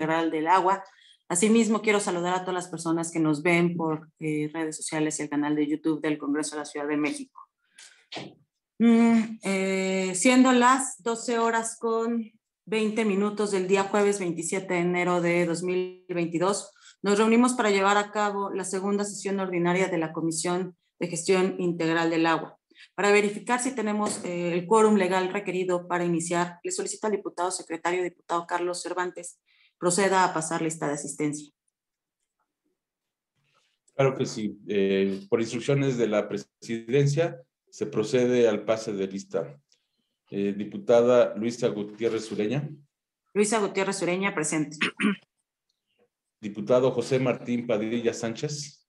Integral del Agua. Asimismo, quiero saludar a todas las personas que nos ven por eh, redes sociales y el canal de YouTube del Congreso de la Ciudad de México. Mm, eh, siendo las 12 horas con 20 minutos del día jueves 27 de enero de 2022, nos reunimos para llevar a cabo la segunda sesión ordinaria de la Comisión de Gestión Integral del Agua. Para verificar si tenemos eh, el quórum legal requerido para iniciar, le solicito al diputado secretario, diputado Carlos Cervantes, proceda a pasar lista de asistencia. Claro que sí. Eh, por instrucciones de la presidencia, se procede al pase de lista. Eh, diputada Luisa Gutiérrez Sureña. Luisa Gutiérrez Sureña, presente. Diputado José Martín Padilla Sánchez.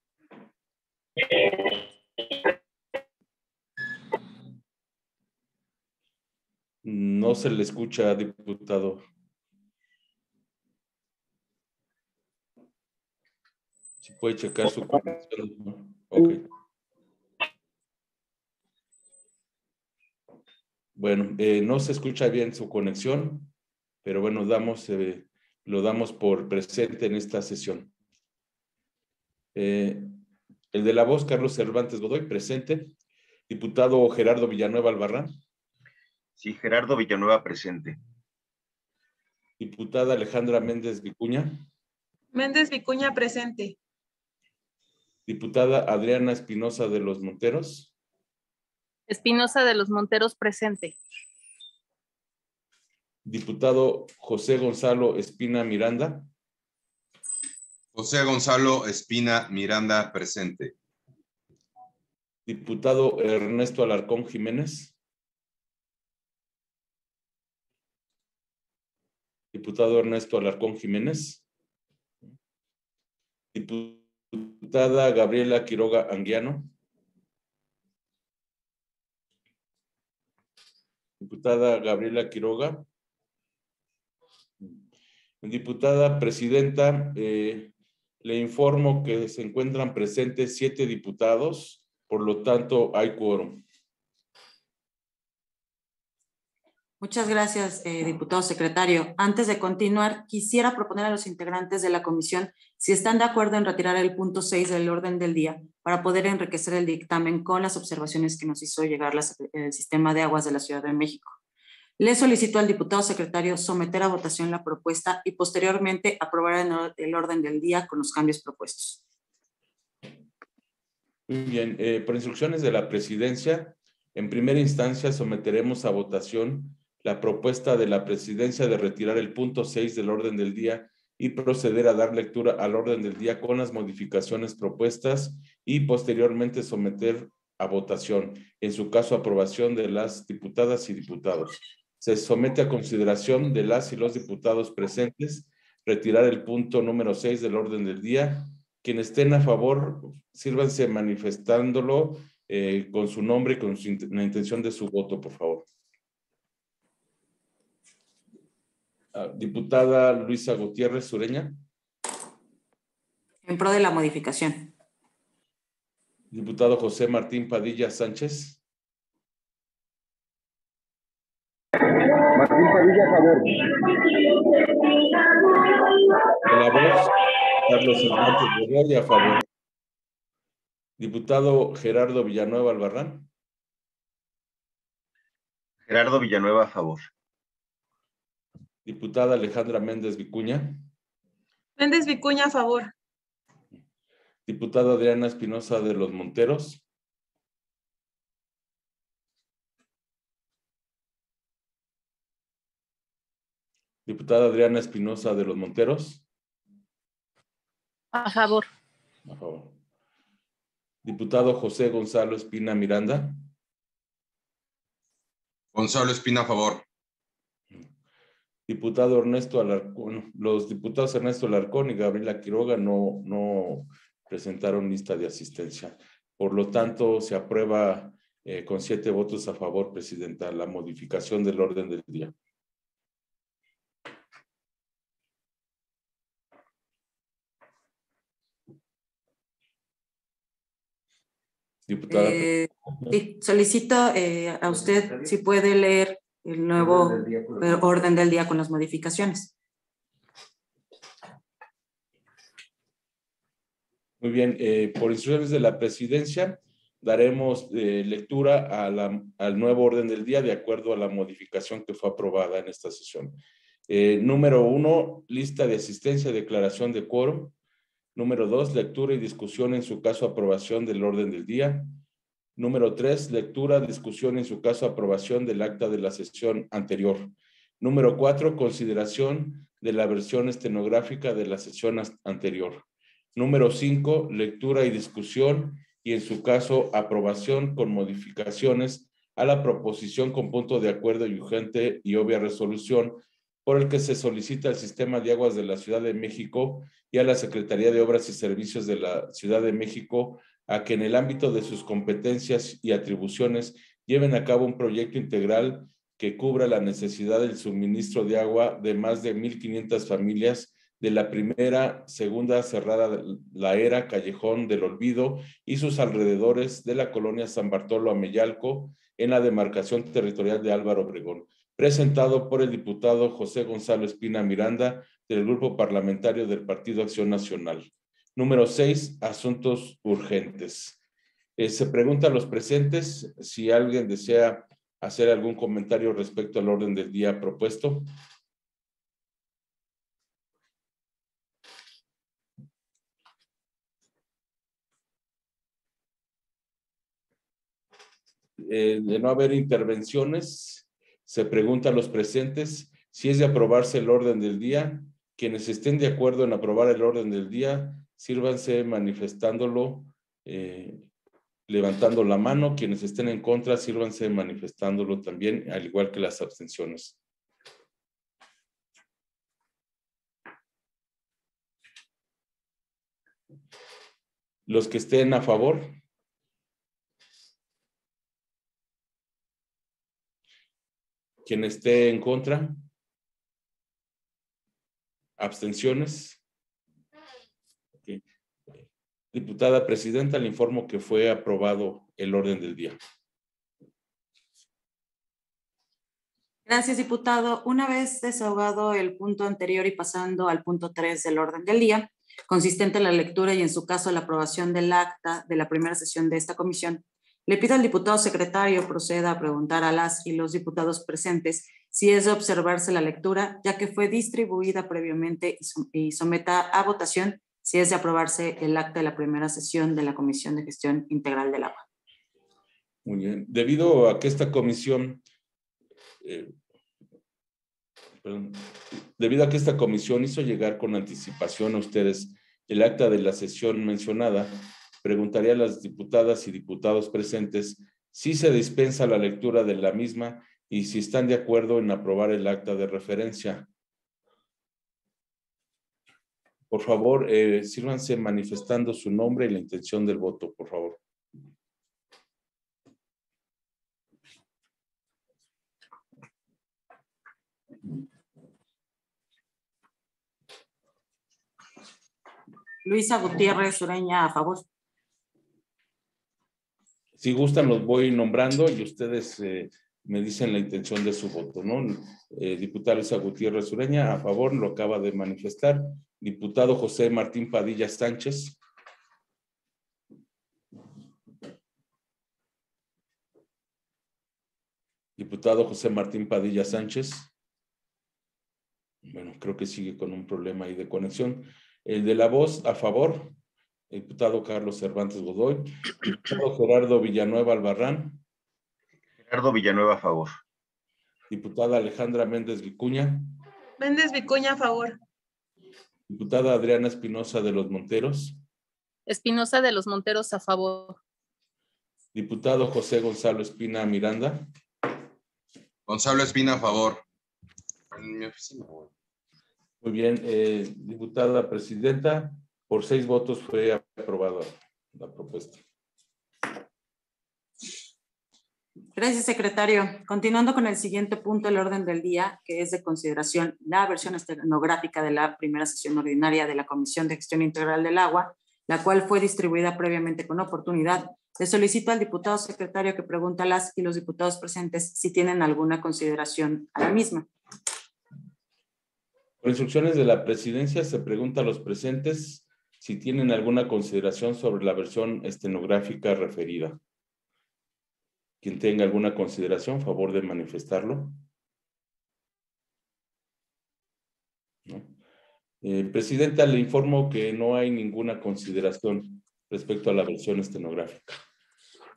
No se le escucha, diputado. Si puede checar su conexión. Ok. Bueno, eh, no se escucha bien su conexión, pero bueno, damos, eh, lo damos por presente en esta sesión. Eh, el de la voz, Carlos Cervantes Godoy, presente. Diputado Gerardo Villanueva Albarrán. Sí, Gerardo Villanueva, presente. Diputada Alejandra Méndez Vicuña. Méndez Vicuña, presente. Diputada Adriana Espinosa de los Monteros. Espinosa de los Monteros, presente. Diputado José Gonzalo Espina Miranda. José Gonzalo Espina Miranda, presente. Diputado Ernesto Alarcón Jiménez. Diputado Ernesto Alarcón Jiménez. Diputada Gabriela Quiroga Anguiano. Diputada Gabriela Quiroga. Diputada Presidenta, eh, le informo que se encuentran presentes siete diputados, por lo tanto hay quórum. Muchas gracias, eh, diputado secretario. Antes de continuar, quisiera proponer a los integrantes de la comisión si están de acuerdo en retirar el punto 6 del orden del día para poder enriquecer el dictamen con las observaciones que nos hizo llegar el sistema de aguas de la Ciudad de México. Le solicito al diputado secretario someter a votación la propuesta y posteriormente aprobar el orden del día con los cambios propuestos. Muy bien, eh, por instrucciones de la presidencia, en primera instancia someteremos a votación la propuesta de la presidencia de retirar el punto 6 del orden del día y proceder a dar lectura al orden del día con las modificaciones propuestas y posteriormente someter a votación, en su caso aprobación de las diputadas y diputados. Se somete a consideración de las y los diputados presentes retirar el punto número 6 del orden del día. Quienes estén a favor, sírvanse manifestándolo eh, con su nombre y con la intención de su voto, por favor. Diputada Luisa Gutiérrez Sureña. En pro de la modificación. Diputado José Martín Padilla Sánchez. Martín Padilla, a favor. De la voz, Carlos Hernández Borrell, a favor. Diputado Gerardo Villanueva Albarrán. Gerardo Villanueva, a favor. Diputada Alejandra Méndez Vicuña. Méndez Vicuña, a favor. Diputada Adriana Espinosa de los Monteros. Diputada Adriana Espinosa de los Monteros. A favor. A favor. Diputado José Gonzalo Espina Miranda. Gonzalo Espina, a favor. Diputado Ernesto Alarcón, los diputados Ernesto Alarcón y Gabriela Quiroga no, no presentaron lista de asistencia. Por lo tanto, se aprueba eh, con siete votos a favor, Presidenta, la modificación del orden del día. Diputada. Eh, solicito eh, a usted si puede leer el nuevo orden del día con, las modificaciones. Muy bien, eh, por instrucciones de la presidencia, daremos eh, lectura al nuevo orden del día de acuerdo a la modificación que fue aprobada en esta sesión. Eh, número uno, lista de asistencia, declaración de quórum. Número dos, lectura y discusión en su caso aprobación del orden del día. Número tres, lectura, discusión en su caso aprobación del acta de la sesión anterior. Número cuatro, consideración de la versión estenográfica de la sesión anterior. Número cinco, lectura y discusión y en su caso aprobación con modificaciones a la proposición con punto de acuerdo y urgente y obvia resolución por el que se solicita al Sistema de Aguas de la Ciudad de México y a la Secretaría de Obras y Servicios de la Ciudad de México a que en el ámbito de sus competencias y atribuciones lleven a cabo un proyecto integral que cubra la necesidad del suministro de agua de más de 1.500 familias de la primera, segunda cerrada la era Callejón del Olvido y sus alrededores de la colonia San Bartolo Ameyalco en la demarcación territorial de Álvaro Obregón, presentado por el diputado José Gonzalo Espina Miranda del Grupo Parlamentario del Partido Acción Nacional. Número seis, asuntos urgentes. Eh, se pregunta a los presentes si alguien desea hacer algún comentario respecto al orden del día propuesto. Eh, de no haber intervenciones, se pregunta a los presentes si es de aprobarse el orden del día. Quienes estén de acuerdo en aprobar el orden del día, sírvanse manifestándolo, eh, levantando la mano. Quienes estén en contra, sírvanse manifestándolo también, al igual que las abstenciones. Los que estén a favor. Quien esté en contra. Abstenciones. Ok. Diputada Presidenta, le informo que fue aprobado el orden del día. Gracias, diputado. Una vez desahogado el punto anterior y pasando al punto 3 del orden del día, consistente en la lectura y en su caso la aprobación del acta de la primera sesión de esta comisión, le pido al diputado secretario proceda a preguntar a las y los diputados presentes si es de observarse la lectura, ya que fue distribuida previamente y som- y someta a votación si es de aprobarse el acta de la primera sesión de la Comisión de Gestión Integral del Agua. Muy bien. Debido a que esta comisión, eh, debido a que esta comisión hizo llegar con anticipación a ustedes el acta de la sesión mencionada, preguntaría a las diputadas y diputados presentes si se dispensa la lectura de la misma y si están de acuerdo en aprobar el acta de referencia. Por favor, eh, sírvanse manifestando su nombre y la intención del voto, por favor. Luisa Gutiérrez Ureña, a favor. Si gustan, los voy nombrando y ustedes eh, me dicen la intención de su voto, ¿no? Eh, diputada Luisa Gutiérrez Ureña, a favor, lo acaba de manifestar. Diputado José Martín Padilla Sánchez. Diputado José Martín Padilla Sánchez. Bueno, creo que sigue con un problema ahí de conexión. El de la voz, a favor. Diputado Carlos Cervantes Godoy. Diputado Gerardo Villanueva Albarrán. Gerardo Villanueva a favor. Diputada Alejandra Méndez Vicuña. Méndez Vicuña, a favor. Diputada Adriana Espinosa de los Monteros. Espinosa de los Monteros, a favor. Diputado José Gonzalo Espina Miranda. Gonzalo Espina, a favor. En mi oficina, güey. Muy bien, eh, diputada presidenta, por seis votos fue aprobada la propuesta. Gracias, secretario. Continuando con el siguiente punto del orden del día, que es de consideración la versión estenográfica de la primera sesión ordinaria de la Comisión de Gestión Integral del Agua, la cual fue distribuida previamente con oportunidad. Le solicito al diputado secretario que pregunte a las y los diputados presentes si tienen alguna consideración a la misma. Por instrucciones de la presidencia, se pregunta a los presentes si tienen alguna consideración sobre la versión estenográfica referida. Quien tenga alguna consideración, favor de manifestarlo. Eh, Presidenta, le informo que no hay ninguna consideración respecto a la versión estenográfica.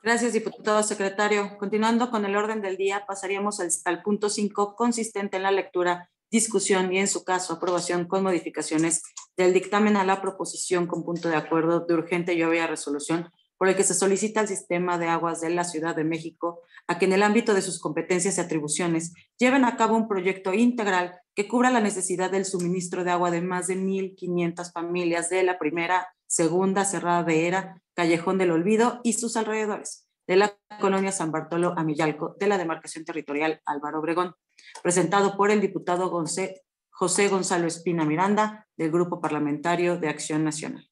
Gracias, diputado secretario. Continuando con el orden del día, pasaríamos al, al punto 5, consistente en la lectura, discusión y, en su caso, aprobación con modificaciones del dictamen a la proposición con punto de acuerdo de urgente y obvia resolución por el que se solicita al sistema de aguas de la Ciudad de México a que en el ámbito de sus competencias y atribuciones lleven a cabo un proyecto integral que cubra la necesidad del suministro de agua de más de 1.500 familias de la primera, segunda, Cerrada de Era, Callejón del Olvido y sus alrededores, de la colonia San Bartolo Amillalco, de la demarcación territorial Álvaro Obregón, presentado por el diputado José, José Gonzalo Espina Miranda, del Grupo Parlamentario de Acción Nacional.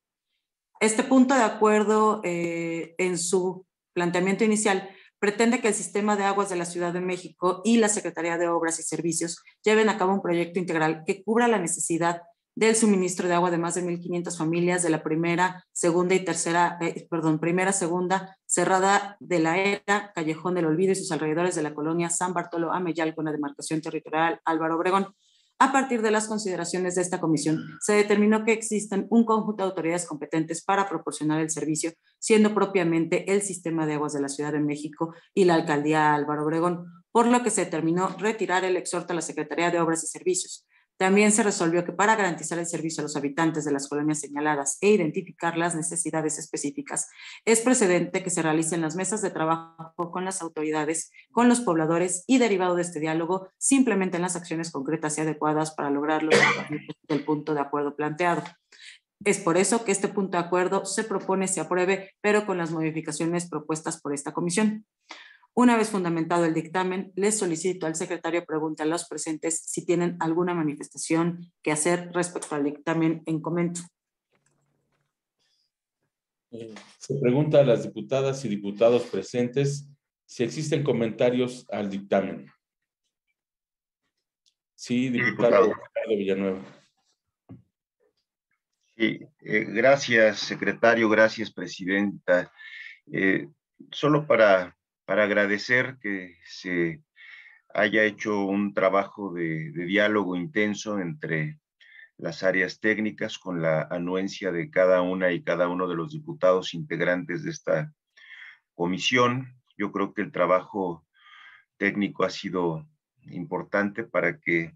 Este punto de acuerdo eh, en su planteamiento inicial pretende que el sistema de aguas de la Ciudad de México y la Secretaría de Obras y Servicios lleven a cabo un proyecto integral que cubra la necesidad del suministro de agua de más de 1.500 familias de la primera, segunda y tercera, eh, perdón, primera, segunda, cerrada de la era, Callejón del Olvido y sus alrededores de la colonia San Bartolo Ameyal con la demarcación territorial Álvaro Obregón. A partir de las consideraciones de esta comisión, se determinó que existen un conjunto de autoridades competentes para proporcionar el servicio, siendo propiamente el Sistema de Aguas de la Ciudad de México y la Alcaldía Álvaro Obregón, por lo que se determinó retirar el exhorto a la Secretaría de Obras y Servicios. También se resolvió que para garantizar el servicio a los habitantes de las colonias señaladas e identificar las necesidades específicas, es precedente que se realicen las mesas de trabajo con las autoridades, con los pobladores y derivado de este diálogo, simplemente en las acciones concretas y adecuadas para lograr los del punto de acuerdo planteado. Es por eso que este punto de acuerdo se propone se apruebe, pero con las modificaciones propuestas por esta comisión. Una vez fundamentado el dictamen, les solicito al secretario pregunte a los presentes si tienen alguna manifestación que hacer respecto al dictamen en comento. Se pregunta a las diputadas y diputados presentes si existen comentarios al dictamen. Sí, diputado Villanueva. Sí, eh, gracias, secretario, gracias, presidenta. Eh, solo para para agradecer que se haya hecho un trabajo de, diálogo intenso entre las áreas técnicas con la anuencia de cada una y cada uno de los diputados integrantes de esta comisión. Yo creo que el trabajo técnico ha sido importante para que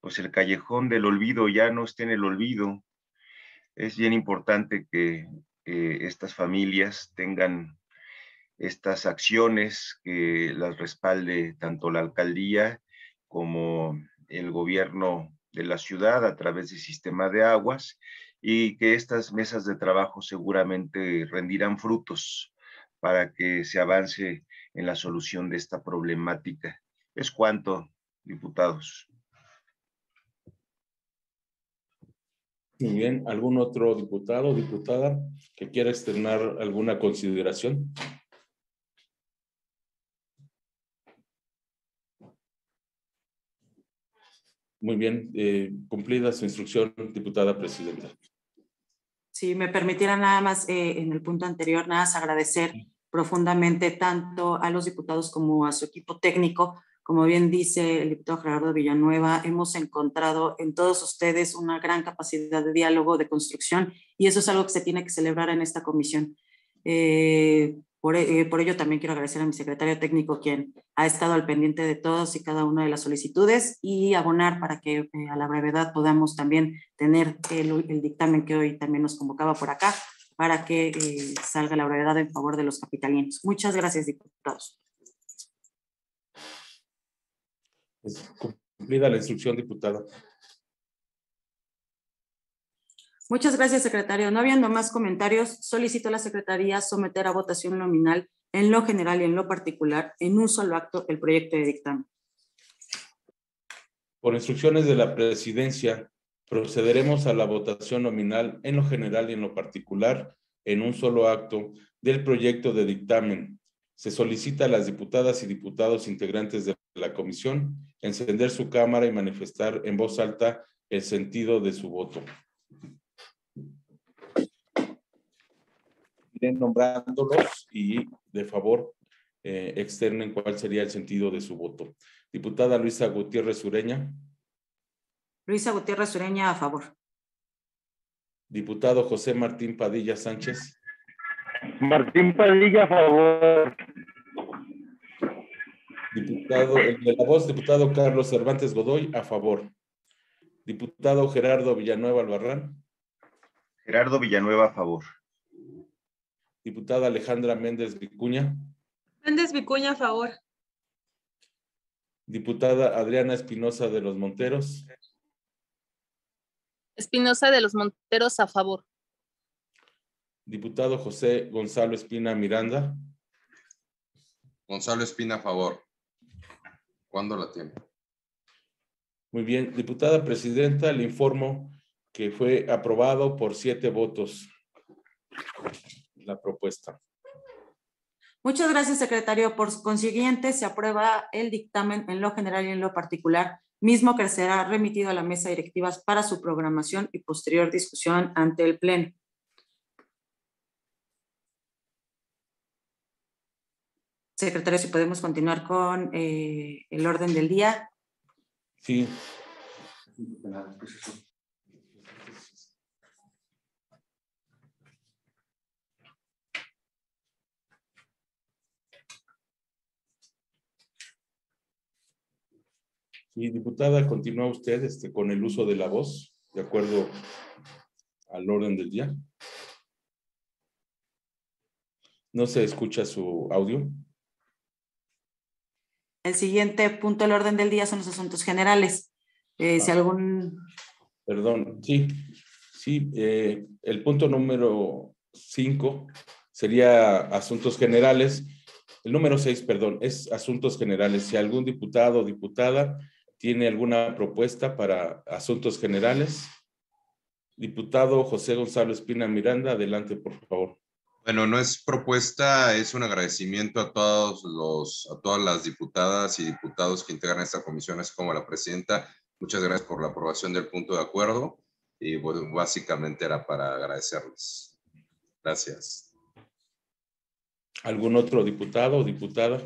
pues el callejón del olvido ya no esté en el olvido. Es bien importante que eh, estas familias tengan estas acciones que las respalde tanto la alcaldía como el gobierno de la ciudad a través del sistema de aguas y que estas mesas de trabajo seguramente rendirán frutos para que se avance en la solución de esta problemática. Es cuanto, diputados. Muy bien, ¿algún otro diputado o diputada que quiera externar alguna consideración? Muy bien, eh, cumplida su instrucción, diputada presidenta. Si me permitiera nada más eh, en el punto anterior, nada más agradecer profundamente tanto a los diputados como a su equipo técnico. Como bien dice el diputado Gerardo Villanueva, hemos encontrado en todos ustedes una gran capacidad de diálogo, de construcción, y eso es algo que se tiene que celebrar en esta comisión. Eh, por, eh, por, ello también quiero agradecer a mi secretario técnico, quien ha estado al pendiente de todas y cada una de las solicitudes y abonar para que eh, a la brevedad podamos también tener el, el, dictamen que hoy también nos convocaba por acá para que eh, salga la brevedad en favor de los capitalinos. Muchas gracias, diputados. Cumplida la instrucción, diputada. Muchas gracias, secretario. No habiendo más comentarios, solicito a la Secretaría someter a votación nominal en lo general y en lo particular, en un solo acto, el proyecto de dictamen. Por instrucciones de la Presidencia, procederemos a la votación nominal en lo general y en lo particular, en un solo acto, del proyecto de dictamen. Se solicita a las diputadas y diputados integrantes de la comisión encender su cámara y manifestar en voz alta el sentido de su voto. Iré nombrándolos y de favor eh, externen cuál sería el sentido de su voto. Diputada Luisa Gutiérrez Ureña. Luisa Gutiérrez Ureña, a favor. Diputado José Martín Padilla Sánchez. Martín Padilla, a favor. Diputado, el de la voz, diputado Carlos Cervantes Godoy, a favor. Diputado Gerardo Villanueva Albarrán. Gerardo Villanueva, a favor. Diputada Alejandra Méndez Vicuña. Méndez Vicuña, a favor. Diputada Adriana Espinosa de los Monteros. Espinosa de los Monteros, a favor. Diputado José Gonzalo Espina Miranda. Gonzalo Espina, a favor. ¿Cuándo la tiene? Muy bien, diputada presidenta, le informo que fue aprobado por siete votos la propuesta. Muchas gracias, secretario. Por consiguiente, se aprueba el dictamen en lo general y en lo particular, mismo que será remitido a la mesa directiva para su programación y posterior discusión ante el Pleno. Secretario, si podemos continuar con eh, el orden del día. Sí. Sí, diputada, continúa usted este, con el uso de la voz, de acuerdo al orden del día. No se escucha su audio. El siguiente punto del orden del día son los asuntos generales. Eh, si algún... Perdón, sí, sí, eh, el punto número cinco sería asuntos generales. El número seis, perdón, es asuntos generales. Si algún diputado o diputada tiene alguna propuesta para asuntos generales. Diputado José Gonzalo Espina Miranda, adelante, por favor. Bueno, no es propuesta, es un agradecimiento a todos los, a todas las diputadas y diputados que integran esta comisión, así como a la presidenta. Muchas gracias por la aprobación del punto de acuerdo y bueno, básicamente era para agradecerles. Gracias. ¿Algún otro diputado o diputada?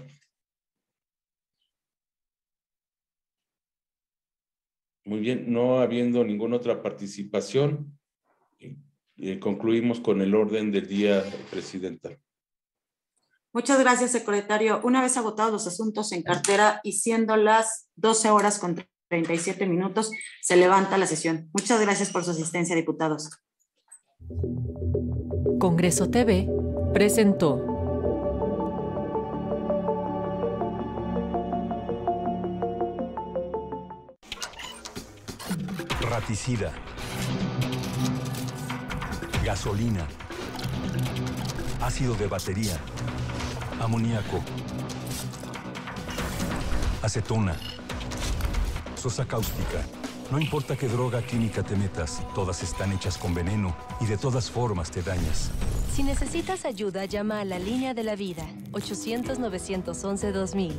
Muy bien, no habiendo ninguna otra participación, eh, concluimos con el orden del día, Presidenta. Muchas gracias, secretario. Una vez agotados los asuntos en cartera y siendo las 12 horas con 37 minutos, se levanta la sesión. Muchas gracias por su asistencia, diputados. Congreso TV presentó. Raticida. Gasolina. Ácido de batería. Amoníaco. Acetona. Sosa cáustica. No importa qué droga química te metas, todas están hechas con veneno y de todas formas te dañas. Si necesitas ayuda, llama a la línea de la vida, 800-911-2000.